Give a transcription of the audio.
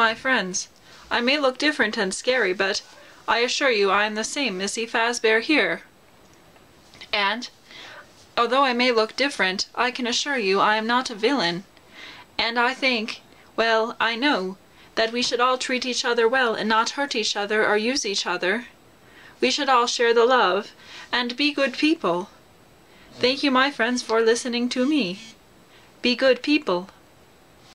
my friends. I may look different and scary, but I assure you I am the same Missy Fazbear here. And, although I may look different, I can assure you I am not a villain. And I think, well, I know, that we should all treat each other well and not hurt each other or use each other. We should all share the love and be good people. Thank you, my friends, for listening to me. Be good people.